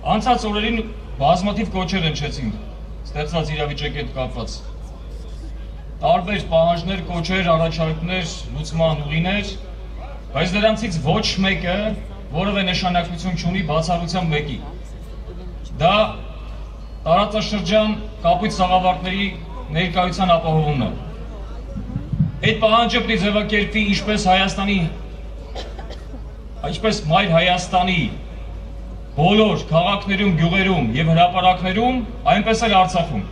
Անցած օրերին բազմաթիվ կոչեր հնչեցին ստեղծված իրավիճակի հետ կապված։ Տարբեր պահանջներ, կոչեր, առաջարկներ, լուծման ուղիներ, բայց դրանցից ոչ մեկը որևէ նշանակություն չունի բացառությամբ մեկի։ Դա տարածաշրջան կապույտ սաղավարտների ներկայության ապահովումն է։ Այդ պահանջը պետք է ձևակերպվի ինչպես Հայաստանի ինչպես Մայր Հայաստանի բոլոր քաղաքներում, գյուղերում եւ հրապարակներում, այնպես էլ Արցախում։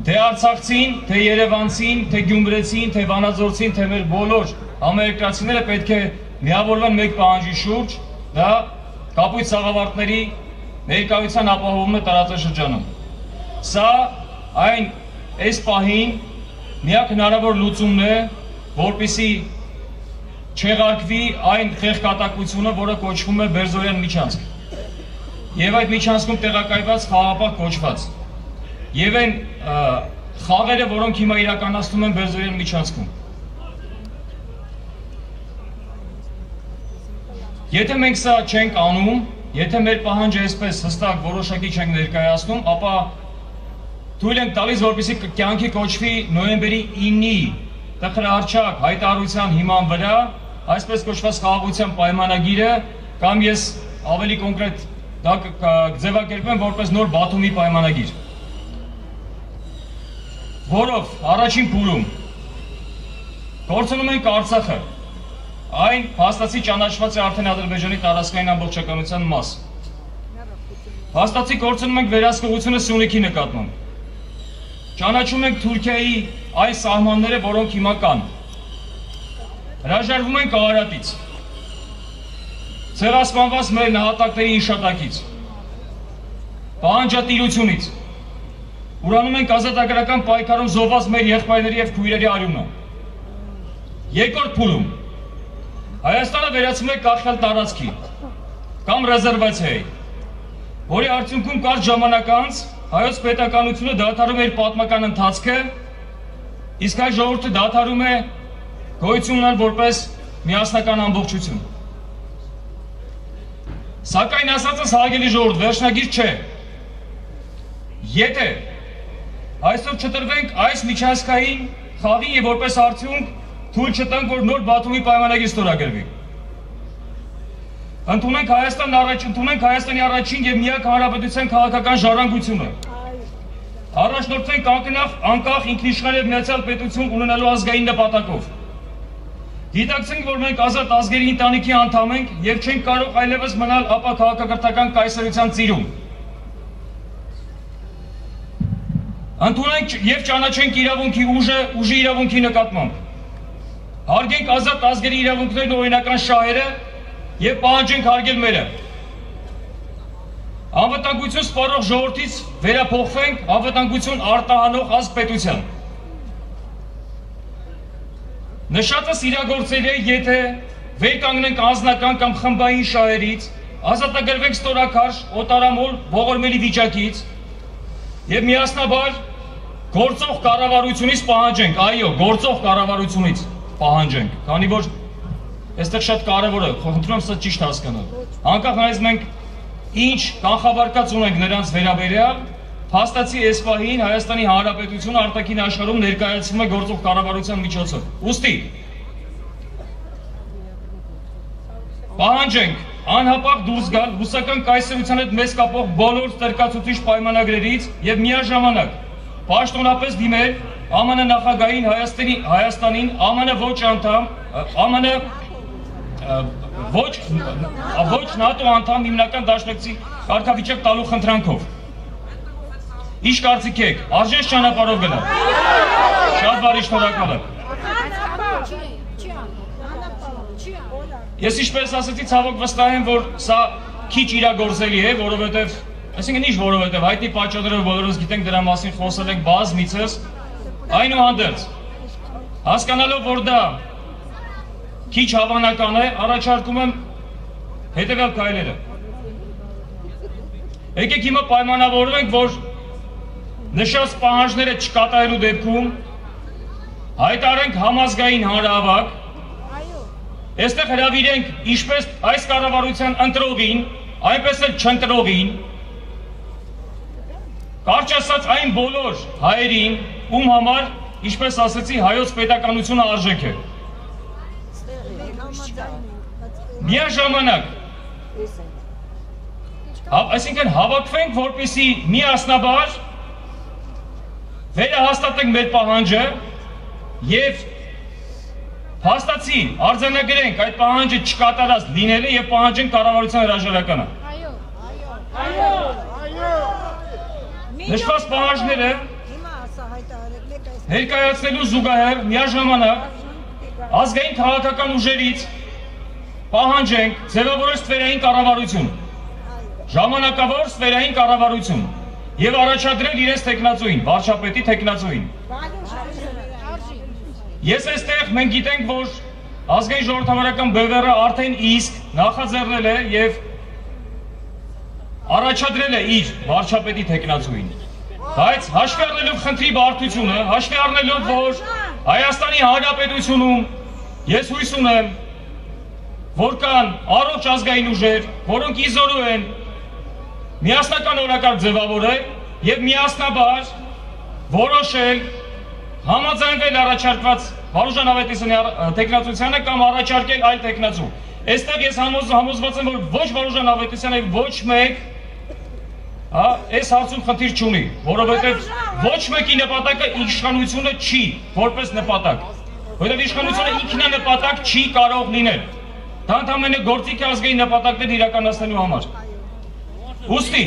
Թե Արցախցին, թե Երևանցին, թե Գյումրեցին, թե Վանաձորցին, թե մեր բոլոր համերկրացիները պետք է միավորվեն մեկ պահանջի շուրջ, դա կապույտ սաղավարտների ներկայության ապահովումը տարածաշրջանում։ Սա այն այս պահին միակ հնարավոր լուծումն է, որպիսի չեղարկվի այն խեղկատակությունը, որը կոչվում է Բերզորյան միջանցք։ Եվ այդ միջանցքում տեղակայված խաղապահ կոչված։ Եվ այն խաղերը, որոնք հիմա իրականացնում են Բերզորյան միջանցքում։ Եթե մենք սա չենք անում, եթե մեր պահանջը այսպես հստակ որոշակի չենք ներկայացնում, ապա թույլ ենք տալիս, որպեսզի կյանքի կոչվի նոյեմբերի 9-ի տխրարչակ հայտարարության հիման վրա, այսպես կոչված խաղաղության պայմանագիրը կամ ես ավելի կոնկրետ դա կձևակերպեմ որպես նոր Բաթումի պայմանագիր, որով առաջին փուլում կորցնում ենք Արցախը, Այն փաստացի ճանաչված է արդեն Ադրբեջանի տարածքային ամբողջականության մաս։ Փաստացի կորցնում ենք վերահսկողությունը Սյունիքի նկատմամբ։ Ճանաչում ենք Թուրքիայի այն սահմանները, որոնք հիմա կան։ Հրաժարվում ենք Արարատից։ Ցեղասպանված մեր նահատակների իշտակից։ Պահանջատիրությունից։ Ուրանում ենք ազատագրական պայքարում զոհված մեր եղբայրների եւ քույրերի արյունը։ Երկրորդ փուլում. Հայաստանը վերածվում է կախյալ տարածքի կամ ռեզերվացիայի, որի արդյունքում կարճ ժամանակ անց հայոց պետականությունը դադարում է իր պատմական ընթացքը, իսկ հայ ժողովուրդը դադարում է գոյություն ունենալ որպես միասնական ամբողջություն։ Սակայն ասածս հարգելի ժողովուրդ, վերջնագիր չէ։ Եթե այսօր չտրվենք այս միջազգային խաղին եւ որպես արդյունք թույլ չտանք, որ նոր Բաթումի պայմանագիր ստորագրվի։ Ընդունենք Հայաստան առաջ, ընդունենք Հայաստանի առաջին եւ միակ հանրապետության քաղաքական ժառանգությունը։ Առաջնորդենք անկնավ անկախ ինքնիշխան եւ միացյալ պետություն ունենալու ազգային նպատակով։ Գիտակցենք, որ մենք ազատ ազգերի ընտանիքի անդամ ենք եւ չենք կարող այլևս մնալ ապա քաղաքակրթական կայսրության ծիրում։ Ընդունենք եւ ճանաչենք իրավունքի ուժը, ուժի իրավունքի նկատմամբ հարգենք ազատ ազգերի իրավունքներն ու օրինական շահերը եւ պահանջենք հարգել մերը։ Անվտանգություն սպառող ժողովրդից վերափոխվենք անվտանգություն արտահանող ազգ պետության։ Նշածս իրագործել է, եթե վեր կանգնենք անձնական կամ խմբային շահերից, ազատագրվենք ստորակարժ, օտարամոլ, ողորմելի վիճակից եւ միասնաբար գործող կառավարությունից պահանջենք, այո, գործող կառավարությունից պահանջենք, քանի որ այստեղ շատ կարևոր է, խնդրում եմ սա ճիշտ հասկանալ։ Անկախ նայած մենք ինչ կանխավարկած ունենք նրանց վերաբերյալ, փաստացի այս պահին Հայաստանի Հանրապետությունը արտաքին աշխարհում ներկայացվում է գործող կառավարության միջոցով։ Ոստի պահանջենք անհապաղ դուրս գալ ռուսական կայսրության հետ մեզ կապող բոլոր ստրկացուցիչ պայմանագրերից եւ միաժամանակ պաշտոնապես դիմել ԱՄՆ նախագահին Հայաստանի Հայաստանին ԱՄՆ ոչ անդամ ԱՄՆ ոչ ոչ ՆԱՏՕ անդամ հիմնական դաշնակցի կարգավիճակ տալու խնդրանքով։ Ինչ կարծիք եք, արժե ճանապարհով գնալ։ Շատ բարի շնորհակալ եմ։ Ես ինչպես ասացի, ցավոք վստահ եմ, որ սա քիչ իրագործելի է, որովհետև Այսինքն ինչ որովհետև հայտի պատճառները բոլորս գիտենք դրա մասին խոսել ենք բազմիցս, Այնուհանդերձ, հասկանալով, որ դա քիչ հավանական է, առաջարկում եմ հետևյալ քայլերը։ Եկեք հիմա պայմանավորվենք, որ նշած պահանջները չկատարելու դեպքում հայտարենք համազգային հանրահավաք, այստեղ հրավիրենք ինչպես այս կառավարության ընտրողին, այնպես էլ չընտրողին, կարճ ասած այն բոլոր հայերին, ում համար, ինչպես ասեցի, հայոց պետականությունը արժեք է։ Միաժամանակ հա, այսինքն հավաքվենք, որպիսի միասնաբար վերահաստատենք մեր պահանջը եւ հաստացի արձանագրենք այդ պահանջը չկատարած լինելը եւ պահանջենք կառավարության հրաժարականը։ Այո։ Այո։ Այո։ Նշված պահանջները ներկայացնելու զուգահեռ միաժամանակ ազգային քաղաքական ուժերից պահանջենք ձևավորել ստվերային կառավարություն, ժամանակավոր ստվերային կառավարություն եւ առաջադրել իրենց տեխնացուին, վարչապետի տեխնացուին։ Ես այստեղ մենք գիտենք, որ ազգային ժողովրդավարական բևեռը արդեն իսկ նախաձեռնել է եւ առաջադրել է իր վարչապետի տեխնացուին։ Բայց հաշվի առնելով խնդրի բարդությունը, հաշվի առնելով, որ Հայաստանի Հանրապետությունում ես հույս ունեմ, որ կան առողջ ազգային ուժեր, որոնք իզորու են միասնական օրակարգ ձևավորել եւ միասնաբար որոշել համաձայնվել առաջարկված Վարուժան Ավետիսյանի տեխնացությանը կամ առաջարկել այլ տեխնացու։ Այստեղ ես համոզ, համոզված եմ, որ ոչ Վարուժան Ավետիսյանը ոչ մեկ հա, այս հարցում խնդիր չունի, որովհետև ոչ մեկի նպատակը իշխանությունը չի, որպես նպատակ։ Որովհետև իշխանությունը ինքնանպատակ չի կարող լինել։ Դա ընդհանրապես գործիք է ազգային նպատակներ իրականացնելու համար։ Ոստի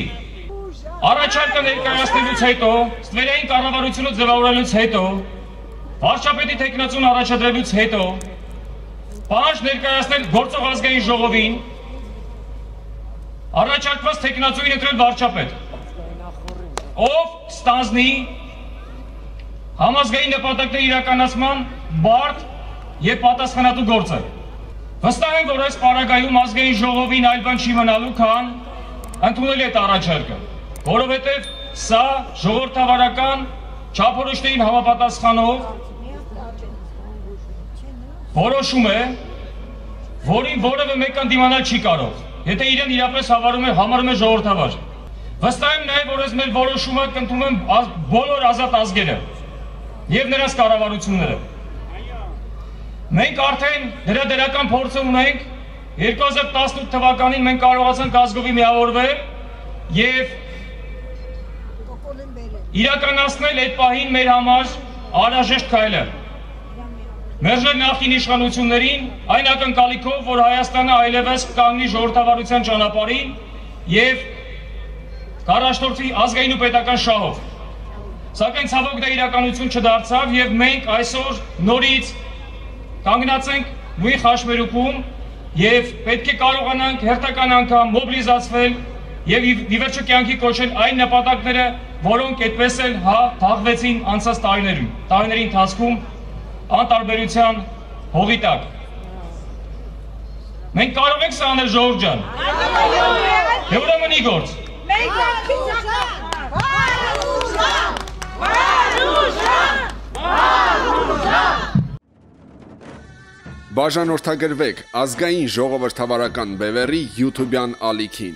Առաջարկը ներկայացնելուց հետո, ստվերային կառավարությունը ձևավորելուց հետո, վարչապետի տեխնացուն առաջադրելուց հետո, պահանջ ներկայացնել գործող ազգային ժողովին, առաջարկված տեխնացուին ընտրել վարչապետ, ով ստանձնի համազգային նպատակների իրականացման բարդ եւ պատասխանատու գործը։ Վստահ եմ, որ այս պարագայում ազգային ժողովին այլ բան չի մնալու, քան ընդունել այդ առաջարկը, որովհետև սա ժողովրդավարական չափորոշներին համապատասխանող որոշում է, որին որևէ մեկն դիմանալ չի կարող, եթե իրեն իրապես հավարում է, համարում է ժողովրդավար։ Վստահ եմ նաև, որ այս մեր որոշումը կընդունում են բոլոր ազատ ազգերը եւ նրանց կառավարությունները։ Մենք արդեն դրա դրական փորձը ունենք 2018 թվականին մենք կարողացանք ազգովի միավորվել բերել։ իրականացնել այդ պահին մեր համար անհրաժեշտ քայլը։ Մերժել նախին իշխանություններին այն ակնկալիքով, որ Հայաստանը այլևս կանգնի ժողովրդավարության ճանապարհին եւ կարաշտորցի ազգային ու պետական շահով։ Սակայն ցավոք դա իրականություն չդարձավ եւ մենք այսօր նորից կանգնած ենք նույն խաշմերուկում եւ պետք է կարողանանք հերթական անգամ մոբիլիզացվել եւ ի վերջո կյանքի կոչել այն նպատակները, որոնք այդպես էլ հա թաղվեցին անցած տարիներում, տարիների ընթացքում անտարբերության հողի տակ։ Մենք կարող ենք սա անել ժողովուրդ ջան։ Եվ ուրեմն ի գործ։ Մենք Բաժանորդագրվեք ազգային ժողովրդավարական բևեռի YouTube-յան ալիքին։